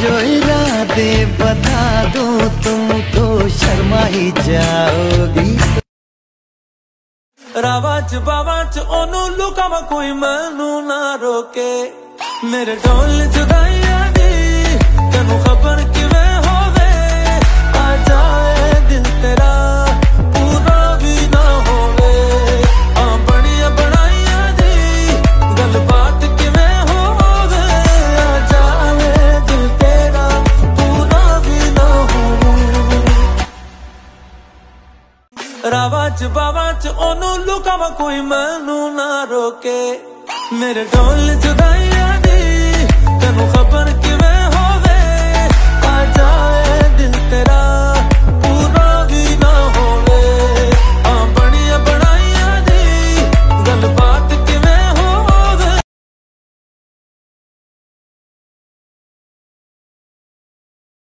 जो इरादे बता दूं तुमको शर्मा ही जाओगी ਰਾਵਾਂ ਚ ਬਾਵਾਂ ਚ ਉਹਨੂੰ ਲੁਕਾਵਾਂ ਕੋਈ ਮੈਨੂੰ ਨਾ ਰੋਕੇ ਮੇਰੇ ਢੋਲ ਜੁਦਾਈਆਂ ਰਾਵਾਂ ਚ ਬਾਵਾਂ ਚ ਉਹਨੂੰ ਲੁਕਾਵਾਂ ਕੋਈ ਮੈਨੂੰ ਨਾ ਰੋਕੇ। ਮੇਰੇ ਢੋਲ ਜੁਦਾਈਆਂ ਦੀ ਤੈਨੂੰ